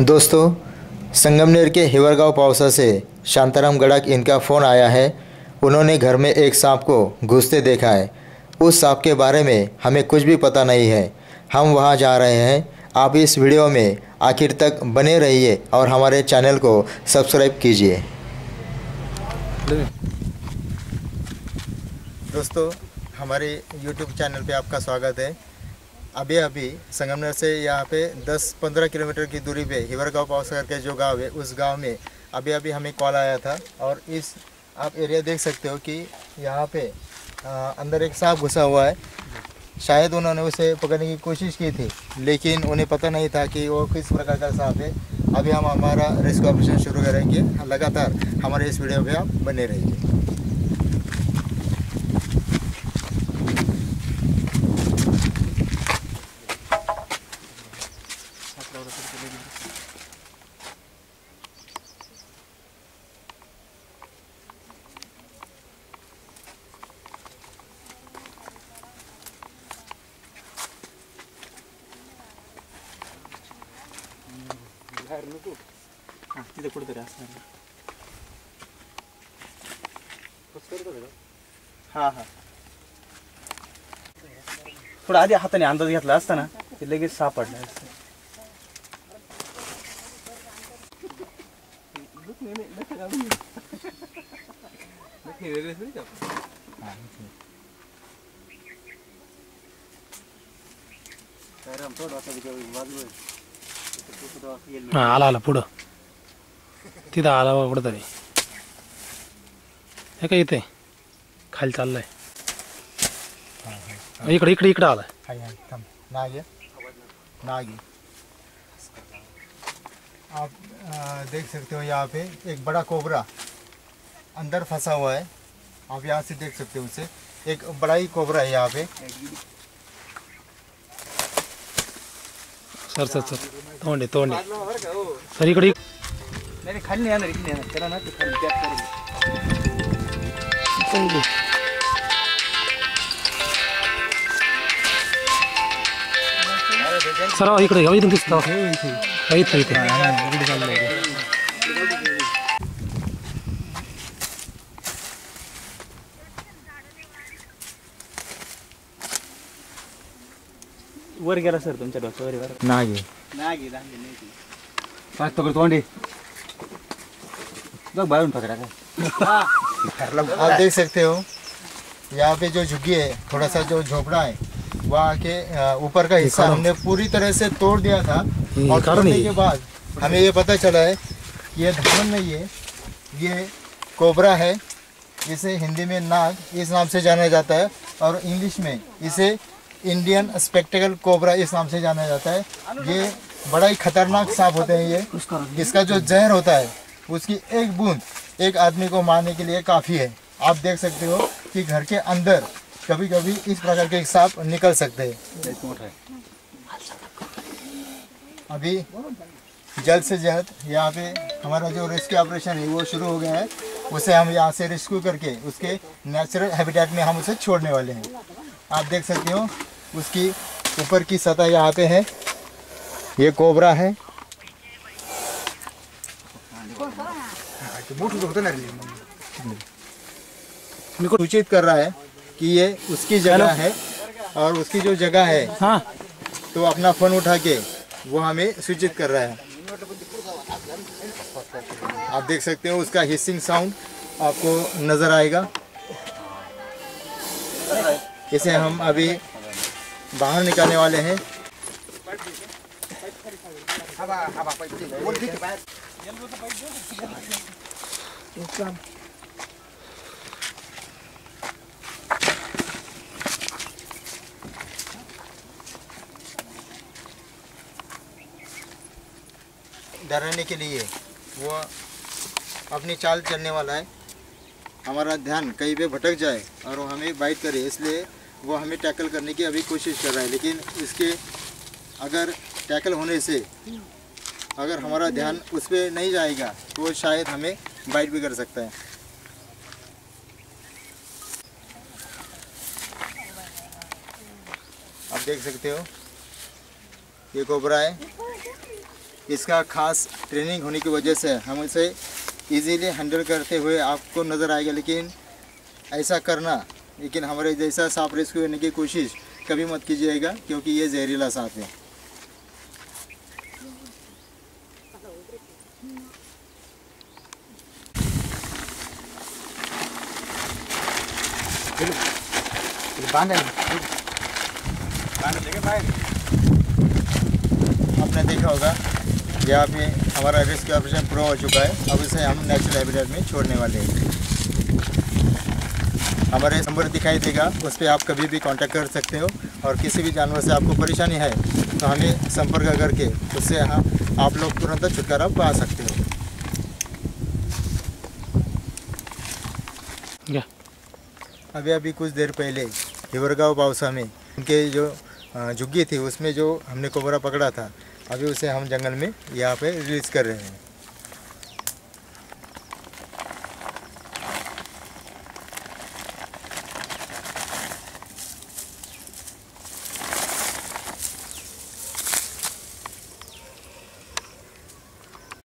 दोस्तों, संगमनेर के हिवरगांव पावसा से शांताराम गड़क इनका फ़ोन आया है। उन्होंने घर में एक सांप को घुसते देखा है। उस सांप के बारे में हमें कुछ भी पता नहीं है। हम वहाँ जा रहे हैं। आप इस वीडियो में आखिर तक बने रहिए और हमारे चैनल को सब्सक्राइब कीजिए। दोस्तों, हमारे YouTube चैनल पे आपका स्वागत है। अभी अभी संगमनेर से यहाँ पे 10-15 किलोमीटर की दूरी पे हिवरगांव पावसागर के जो गाँव है उस गाँव में अभी अभी हमें कॉल आया था और इस आप एरिया देख सकते हो कि यहाँ पे आ, अंदर एक सांप घुसा हुआ है। शायद उन्होंने उसे पकड़ने की कोशिश की थी लेकिन उन्हें पता नहीं था कि वो किस प्रकार का सांप है। अभी हम हमारा रेस्क्यू ऑपरेशन शुरू करेंगे। लगातार हमारे इस वीडियो पे आप बने रहिए। हाँ तिथे कुठेतरी असणार हा हा थोडा आधी हाताने अंदाज असता ना ते लगेच हा, आला आला पुढं. तिथं आला कुठं तरी खाली चाललंय. इकडे इकडे इकडे आलाय. नाग नाग आप आ, देख सकते हो यहाँ पे एक बड़ा कोबरा अंदर फंसा हुआ है। आप यहाँ से देख सकते हो उसे। एक बड़ा ही कोबरा है यहाँ पे। सर सर सर तोंडे तोंडे सर इकडे नाही नाही, खाली नाही येणार इकडे येणार त्याला ना ते खाली गॅप करून सर इकडे इथून दिसतो वर गेला सर तुमच्या डोक्यावर वर नाग है नाही पाच पकड तोंडे बघ बाहेरून पकडा काय आप देख सकते हो यहाँ पे जो झुग्गी है थोड़ा सा जो झोपड़ा है वहाँ के ऊपर का हिस्सा हमने पूरी तरह से तोड़ दिया था और काढ़ो के बाद हमें ये पता चला है कि ये धान नहीं है ये कोबरा है इसे हिंदी में नाग इस नाम से जाना जाता है और इंग्लिश में इसे इंडियन स्पेक्टिकल कोबरा इस नाम से जाना जाता है। ये बड़ा ही खतरनाक सांप होते हैं ये। इसका जो जहर होता है उसकी एक बूंद एक आदमी को मारने के लिए काफ़ी है। आप देख सकते हो कि घर के अंदर कभी कभी इस प्रकार के सांप निकल सकते हैं। अभी जल्द से जल्द यहाँ पे हमारा जो रेस्क्यू ऑपरेशन है वो शुरू हो गया है। उसे हम यहाँ से रेस्क्यू करके उसके नेचुरल हैबिटेट में हम उसे छोड़ने वाले हैं। आप देख सकते हो उसकी ऊपर की सतह यहाँ पे है। ये कोबरा है। सूचित कर रहा है कि ये उसकी जगह है और उसकी जो जगह है हा। तो अपना फ़ोन उठा के वो हमें सूचित कर रहा है। आप देख सकते हो उसका हिसिंग साउंड आपको नज़र आएगा। इसे हम अभी बाहर निकालने वाले हैं। डराने के लिए। वो अपनी चाल चलने वाला है। हमारा ध्यान कहीं पे भटक जाए और वो हमें बाइट करे, इसलिए वो हमें टैकल करने की अभी कोशिश कर रहा है। लेकिन इसके अगर टैकल होने से अगर हमारा ध्यान उस पर नहीं जाएगा तो शायद हमें बाइट भी कर सकता है। आप देख सकते हो, ये कोबरा है। इसका खास ट्रेनिंग होने की वजह से हम इसे इजीली हैंडल करते हुए आपको नज़र आएगा लेकिन ऐसा करना लेकिन हमारे जैसा सांप रेस्क्यू करने की कोशिश कभी मत कीजिएगा क्योंकि ये जहरीला सांप है। आपने देखा होगा यहाँ पे हमारा रेस्क्यू ऑपरेशन प्रो हो चुका है। अब इसे हम नेचुरल हैबिटेट में छोड़ने वाले हैं। हमारे नंबर दिखाई देगा उस पर आप कभी भी कांटेक्ट कर सकते हो और किसी भी जानवर से आपको परेशानी है तो हमें संपर्क करके उससे हम आप लोग तुरंत छुटकारा पा सकते हो। अभी अभी कुछ देर पहले हिवरगांव पाउसा में उनके जो झुग्गी थी उसमें जो हमने कोबरा पकड़ा था अभी उसे हम जंगल में यहाँ पे रिलीज़ कर रहे हैं।